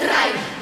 right.